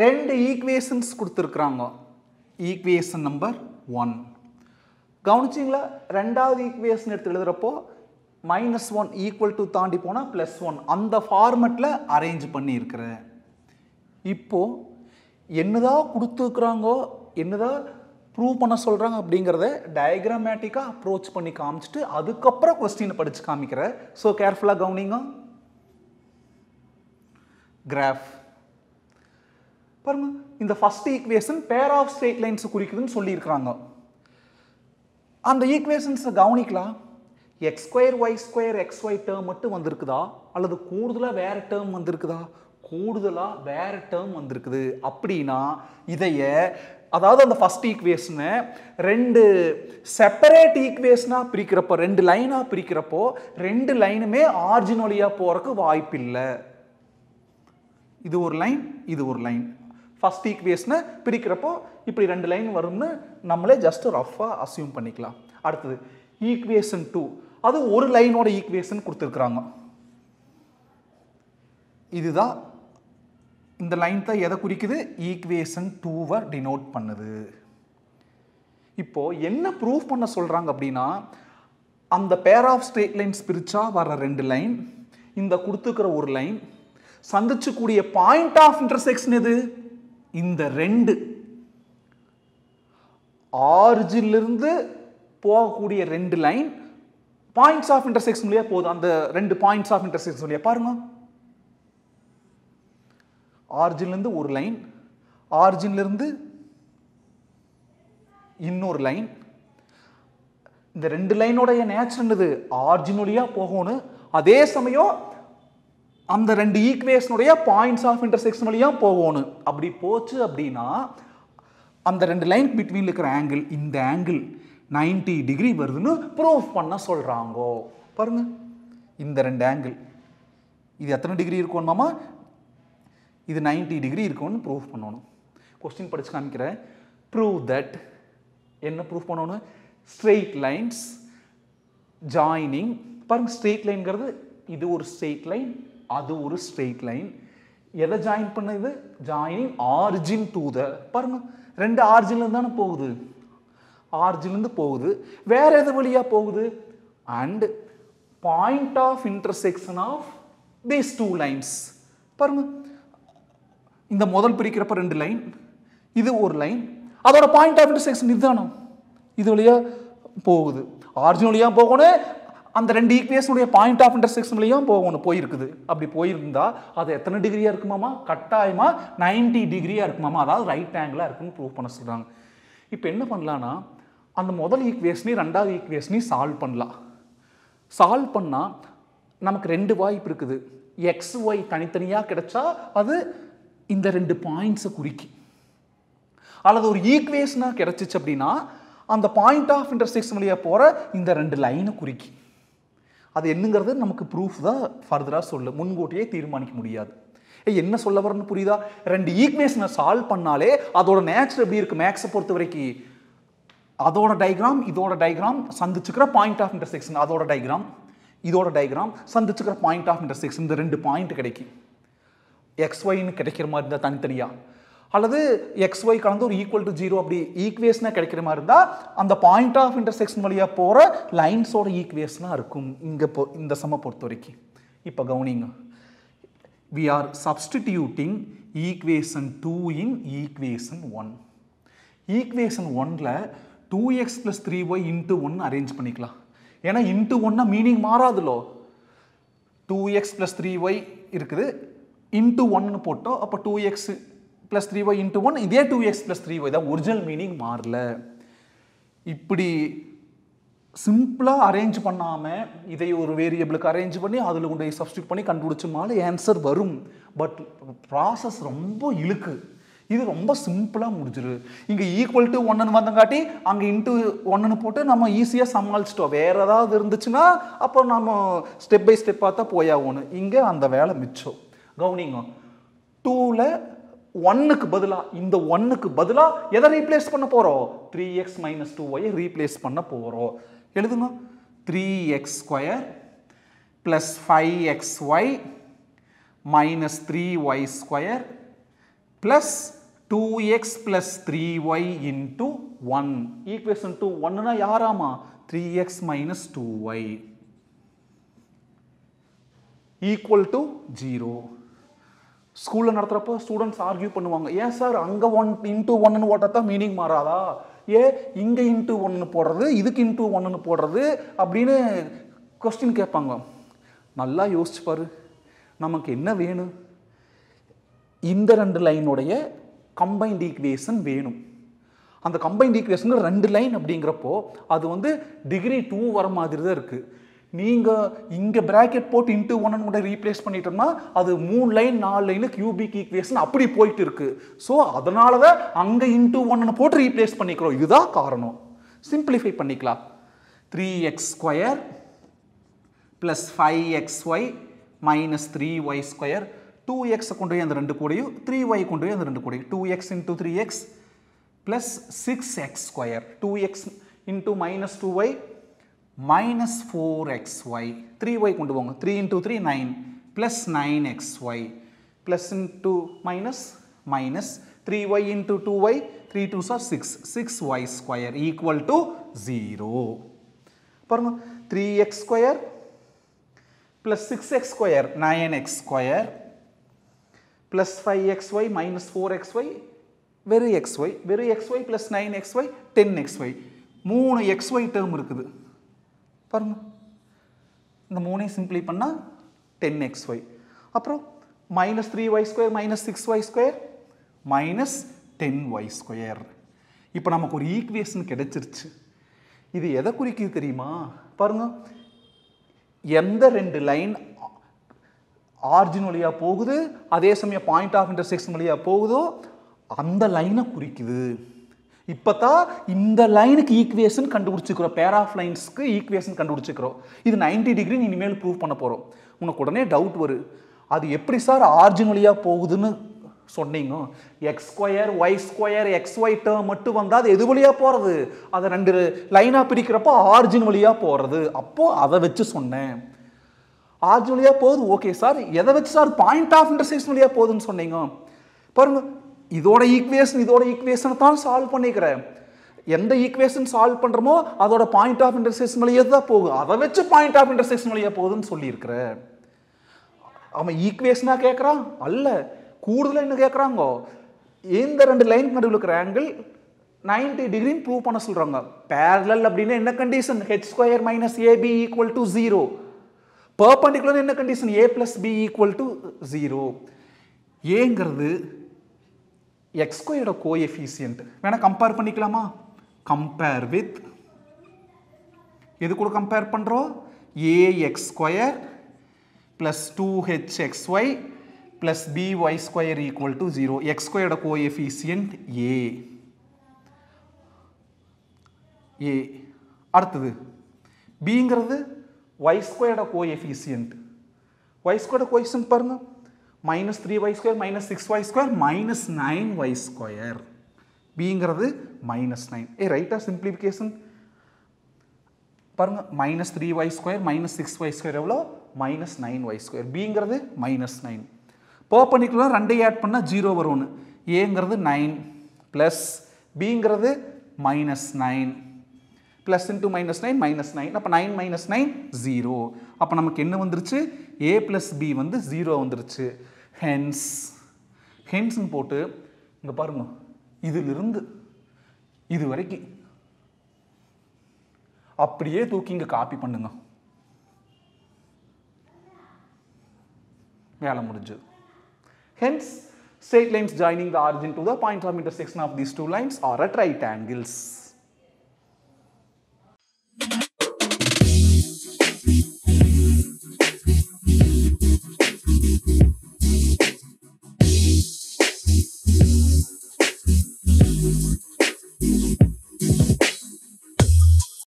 ரெண்டு ஈக்குவேஷன்ஸ் கொடுத்துருக்குறாங்க. Equation number one கவனிச்சிங்களா? ரெண்டாவது ஈக்குவேஷன் எடுத்து எழுதுகிறப்போ மைனஸ் ஒன் ஈக்குவல் டு தாண்டி போனால் ப்ளஸ் ஒன் அந்த ஃபார்மெட்டில் அரேஞ்ச் பண்ணியிருக்கிறேன் இப்போது என்னதான் கொடுத்துருக்குறாங்கோ என்னதான் ப்ரூவ் பண்ண சொல்கிறாங்க அப்படிங்கிறத டயக்ராமேட்டிக்காக அப்ரோச் பண்ணி காமிச்சிட்டு அதுக்கப்புறம் கொஸ்டினை படித்து காமிக்கிறேன் ஸோ கேர்ஃபுல்லாக கவனிங்க. கிராஃப் பாருங்க இந்த first equation pair of straight lines குறிக்குதுன்னு சொல்லியிருக்கிறாங்க. அந்த ஈக்குவேஷன்ஸை கவனிக்கலாம். X square y square x y term மட்டும் வந்திருக்குதா? அல்லது கூடுதலாக வேறு டேர்ம் வந்திருக்குதா? கூடுதலாக வேறு டேர்ம் வந்திருக்குது. அப்படின்னா இதைய அதாவது அந்த ஃபர்ஸ்ட் ஈக்குவேஷனை ரெண்டு செப்பரேட் ஈக்குவேஷனாக பிரிக்கிறப்போ ரெண்டு லைனாக பிரிக்கிறப்போ ரெண்டு லைனுமே ஆர்ஜினோலியாக போகிறக்கு வாய்ப்பில்லை. இது ஒரு லைன் இது ஒரு லைன் ஃபர்ஸ்ட் ஈக்குவேஷனை பிரிக்கிறப்போ இப்படி ரெண்டு லைன் வரும்னு நம்மளே ஜஸ்ட் ரஃபாக அசியூம் பண்ணிக்கலாம். அடுத்தது ஈக்குவேஷன் டூ அது ஒரு லைனோட ஈக்குவேஷன் கொடுத்துருக்குறாங்க. இதுதான் இந்த லைன் தான் எதை குறிக்குது? ஈக்குவேஷன் டூவை டினோட் பண்ணுது. இப்போது என்ன ப்ரூஃப் பண்ண சொல்கிறாங்க அப்படின்னா அந்த பேர் ஆஃப் ஸ்ட்ரெயிட் லைன்ஸ் பிரித்தா வர ரெண்டு லைன் இந்த கொடுத்துக்கிற ஒரு லைன் சந்திச்சக்கூடிய பாயிண்ட் ஆஃப் இன்டர்செக்ஷன் எது? இந்த ரெண்டு ஆரிஜினிலிருந்து போகக்கூடிய ரெண்டு லைன் பாயிண்ட்ஸ் ஆஃப் இன்டர்செக்ஷன் வழியாக போதும் அந்த ரெண்டு பாயிண்ட்ஸ் ஆஃப் இன்டர்செக்ஷன் வழியாக பாருங்க. ஆரிஜின்லேருந்து ஒரு லைன் ஆரிஜின்லேருந்து இன்னொரு லைன் இந்த ரெண்டு லைனோடைய நேச்சர் என்னது? ஆர்ஜின் வழியாக போகணும் அதே சமயம் அந்த ரெண்டு ஈக்குவேஷனுடைய பாயிண்ட்ஸ் ஆஃப் இன்டர்செக்ஷன் வழியாக போகணும். அப்படி போச்சு அப்படின்னா அந்த ரெண்டு லைன் பிட்வீன் இருக்கிற ஆங்கிள் இந்த ஆங்கிள் 90 டிகிரி வருதுன்னு ப்ரூஃப் பண்ண சொல்கிறாங்கோ பாருங்க. இந்த ரெண்டு ஆங்கிள் இது எத்தனை டிகிரி இருக்கணுமாமா இது 90 டிகிரி இருக்கும்னு ப்ரூஃப் பண்ணணும். கொஸ்டின் படித்து காமிக்கிறேன். ப்ரூவ் தட் என்ன ப்ரூஃப் பண்ணணும்? ஸ்ட்ரெயிட் லைன்ஸ் ஜாயினிங் பாருங்க ஸ்ட்ரெயிட் லைன்கிறது இது ஒரு ஸ்ட்ரெயிட் லைன் அது ஒரு ஸ்ட்ரெயிட் லைன் எதை ஜாயின் பண்ணுது? ஜாயினிங் ஆர்ஜின் டு த பாருங்க ரெண்டு ஆர்ஜின்லேருந்து தானே போகுது? ஆர்ஜின்லேருந்து போகுது. வேற எது வழியா போகுது? And point of intersection of these two lines பாருங்க இந்த முதல் பிரிக்கிறப்ப ரெண்டு லைன் இது ஒரு லைன் அதோட பாயிண்ட் ஆஃப் இன்டர்செக்ஷன் இதுதானோ? இது வழியாக போகுது. ஆர்ஜின் வழியாக போகணும் அந்த ரெண்டு ஈக்குவேஷனுடைய பாயிண்ட் ஆஃப் இன்டர்செக்ஷன்லையும் வழியும் போகணும் போயிருக்குது? அப்படி போயிருந்தா அது எத்தனை டிகிரியாக இருக்குமாமா கட்டாயமா நைன்டி டிகிரியாக இருக்குமாமா அதாவது ரைட் ஆங்கிளாக இருக்குன்னு ப்ரூவ் பண்ண சொல்கிறாங்க இப்போ என்ன பண்ணலான்னா அந்த முதல் ஈக்குவேஷனையும் ரெண்டாவது ஈக்குவேஷனையும் சால்வ் பண்ணலாம். சால்வ் பண்ணால் நமக்கு ரெண்டு வாய்ப்பு இருக்குது. எக்ஸ் ஒய் தனித்தனியாக கிடைச்சா அது இந்த ரெண்டு பாயிண்ட்ஸை குறிக்கி அல்லது ஒரு ஈக்குவேஷனாக கிடைச்சிச்சு அப்படின்னா அந்த பாயிண்ட் ஆஃப் இன்டர்செக்ஷன் வழியாக போகிற இந்த ரெண்டு லைனை குறிக்கி அது என்னங்கிறது நமக்கு ப்ரூஃப் தான் ஃபர்தராக சொல்லு. முன்கூட்டியே தீர்மானிக்க முடியாது. ஏய் என்ன சொல்ல வரேன்னு புரியுதா? ரெண்டு ஈக்குவேஷனை சால்வ் பண்ணாலே அதோட நேச்சர் எப்படி இருக்குது மேக்ஸை பொறுத்த வரைக்கும் அதோட டயக்ராம் இதோட டயக்ராம் சந்திச்சுக்கிற பாயிண்ட் ஆஃப் இன்டர்செக்ஷன் அதோட டைக்ராம் இதோட டயக்ராம் சந்திச்சுக்கிற பாயிண்ட் ஆஃப் இன்டர்செக்ஷன் இந்த ரெண்டு பாயிண்ட் கிடைக்கும். எக்ஸ் ஒய்னு கிடைக்கிற மாதிரி இருந்தால் தனித்தனியாக அல்லது எக்ஸ் ஒய் கலந்து ஒரு ஈக்குவல் டு ஜீரோ அப்படி ஈக்குவேஷனாக கிடைக்கிற மாதிரி இருந்தால் அந்த பாயிண்ட் ஆஃப் இன்டர்செக்ஷன் வழியாக போகிற லைன்ஸோட ஈக்குவேஷனாக இருக்கும் இங்கே போ இந்த சம பொறுத்த வரைக்கும். இப்போ கவனிங்க. We are substituting equation 2 in equation 1 equation 1ல 2x plus 3y into 1 arrange பண்ணிக்கலாம். ஏன்னா இன்ட்டு ஒன்னா மீனிங் மாறாதுலோ. 2x plus 3y இருக்குது. இன்ட்டு ஒன்னு போட்டோம் அப்போ plus three y into one இதே two x plus three y தான். ஒரிஜினல் மீனிங் மாறல. இப்படி சிம்பிளாக அரேஞ்ச் பண்ணாமல் இதை ஒரு வேரியபிளுக்கு அரேஞ்ச் பண்ணி அதில் கொண்டு சப்ஸ்டியூட் பண்ணி கண்டுபிடிச்சோம்னால ஆன்சர் வரும். பட் ப்ராசஸ் ரொம்ப இழுக்கு. இது ரொம்ப சிம்பிளாக முடிஞ்சிரு. இங்கே ஈக்குவல் டு ஒன்னு வந்தங்காட்டி அங்கே இன்ட்டு ஒன்றுன்னு போட்டு நம்ம ஈஸியாக சமாளிச்சிட்டோம். வேறு ஏதாவது இருந்துச்சுன்னா அப்போ நம்ம ஸ்டெப் பை ஸ்டெப்பாக தான் போயாகணும். இங்கே அந்த வேலை மிச்சம். கவனிங்க. டூவில் ஒன்னுக்கு பதிலாக இந்த ஒன்னுக்கு பதிலாக எதை ரீப்ளேஸ் பண்ண போகிறோம் three x minus two y replace பண்ண போகிறோம் எழுதுங்க. Three x square plus five x y minus three y square plus two x plus three y into one equation two ஒன்னுனா யாராமா? Three x minus two y equal to zero ஸ்கூலில் நடத்துகிறப்ப students argue பண்ணுவாங்க. ஏன் sir அங்கே one into ஒன்னு போட்டால் தான் meaning மாறாதா? ஏ இங்கே into ஒன்னு போடுறது இதுக்கு இன்ட்டு ஒன்னு போடுறது அப்படின்னு கொஸ்டின் கேட்பாங்க. நல்லா யோசிச்சு பாரு. நமக்கு என்ன வேணும்? இந்த ரெண்டு லைனுடைய கம்பைன்ட் ஈக்குவேஷன் வேணும். அந்த கம்பைன்ட் ஈக்குவேஷன் ரெண்டு லைன் அப்படிங்கிறப்போ அது வந்து டிகிரி டூ வர மாதிரி தான் இருக்குது நீங்கள் இங்கே பிராக்கெட் போட்டு இன்ட்டு ஒன்னு கூட ரீப்ளேஸ் பண்ணிட்டோம்னா அது மூணு லைன் நாலு லைனு கியூபிக் ஈக்குவேஷன் அப்படி போயிட்டு இருக்கு. ஸோ அதனால தான் அங்கே இன்ட்டு ஒன்னு போட்டு ரீப்ளேஸ் பண்ணிக்கிறோம். இதுதான் காரணம். சிம்பிளிஃபை பண்ணிக்கலாம். Three x square plus five x y minus three y square two எக்ஸை கொண்டு போய் அந்த ரெண்டு கூடையும் த்ரீ ஒய் கொண்டு போய் அந்த ரெண்டு கூடையும். Two x into three x plus six x square two x into minus two y minus four x y three y கொண்டு போங்க. Three into three nine plus nine x y plus into minus minus three y into two y three two sir six six y square equal to zero பாருங்க. Three x square plus six x square nine x square plus five x y minus four x y வெறும் X Y வெறும் x y plus nine x y ten x y மூணு X Y term இருக்குது. பாருங்க. இந்த மூணையும் simply பண்ணால் ten X Y அப்புறம் minus three y square minus six y square minus ten y square இப்போ நமக்கு ஒரு ஈக்குவேஷன் கிடைச்சிருச்சு. இது எதை குறிக்குது தெரியுமா? பாருங்க. எந்த ரெண்டு லைன் ஆர்ஜின் வழியாக போகுது அதே சமயம் பாயிண்ட் ஆஃப் இன்டர்செக்ஷன் வழியாக போகுதோ அந்த லைனை குறிக்குது. இப்போ தான் இந்த லைனுக்கு ஈக்குவேஷன் கண்டுபிடிச்சிக்கிறோம். Pair of லைன்ஸ்க்கு equation கண்டுபிடிச்சிக்கிறோம். இது 90 டிகிரி இனிமேல் ப்ரூவ் பண்ண போகிறோம் உனக்கு உடனே டவுட் வரும் அது எப்படி சார் ஆர்ஜின் வழியாக போகுதுன்னு சொன்னீங்க? X square y square x y term மட்டும் வந்தால் அது எது வழியாக போகிறது அதை ரெண்டு லைனாக பிரிக்கிறப்போ ஆர்ஜின் வழியாக போகிறது அப்போது அதை வச்சு சொன்னேன். ஆர்ஜின் வழியாக போகுது. ஓகே சார் எதை வச்சு சார் பாயிண்ட் ஆஃப் இன்டர்செக்ஷன் வழியாக போகுதுன்னு சொன்னீங்க. பாருங்கள் இதோட ஈக்குவேஷன் இதோட ஈக்குவேஷனை தான் சால்வ் பண்ணிக்கிறேன். எந்த ஈக்குவேஷன் சால்வ் பண்ணுறோமோ அதோட பாயிண்ட் ஆஃப் இன்டர்செக்ஷன் வழியே தான் போகும் அதை வச்சு பாயிண்ட் ஆஃப் இன்டர்செக்ஷன் வழியே போகுதுன்னு சொல்லியிருக்கிறேன் அவன் ஈக்குவேஷனாக கேட்குறான் அல்ல. கூடுதலாக என்ன கேட்குறாங்கோ இந்த ரெண்டு லைன் நடுவில் இருக்கிற ஆங்கிள் 90 டிகிரின்னு ப்ரூவ் பண்ண சொல்கிறாங்க பேரலல் அப்படின்னா என்ன condition H square minus AB equal to zero perpendicular என்ன condition A plus B equal to zero ஏங்கிறது எக்ஸ்கோயோட கோ கோஎஃபிசியன்ட் வேணால் கம்பேர் பண்ணிக்கலாமா? கம்பேர் வித் எது கூட கம்பேர் பண்ணுறோம் a x square plus two h x y plus b y square equal to zero x ஸ்கொயரோட coefficient ஏ ஏ அடுத்தது பிங்கிறது ஒய் ஸ்கொயரோட கோஎஃபிசியன்ட் ஒய் ஸ்கொயரோட கோஎஃபிஷியன்ட் பாருங்கள் minus three y square minus six y square minus nine Y square பிங்கிறது minus nine ஏ ரைட்டா simplification பாருங்கள் minus three Y square minus six Y square எவ்வளோ? மைனஸ் நைன் ஒய் ஸ்கொயர் பிங்கிறது minus nine perpendicular ரெண்டையும் add பண்ணால் zero வரும் ஒன்று ஏங்கிறது நைன் ப்ளஸ் பிங்கிறது minus nine plus into minus nine minus nine அப்போ நைன் மைனஸ் நைன் ஜீரோ அப்போ நமக்கு என்ன வந்துருச்சு? ஏ ப்ளஸ் பி வந்து ஜீரோ வந்துருச்சு. ஹென்ஸ் ஹென்ஸ்னு போட்டு இங்கே பாருங்க இதிலிருந்து இது வரைக்கும் அப்படியே தூக்கி இங்கே காப்பி பண்ணுங்க வேலை முடிஞ்சது hence straight lines joining the origin to the point of intersection of these two lines are at right angles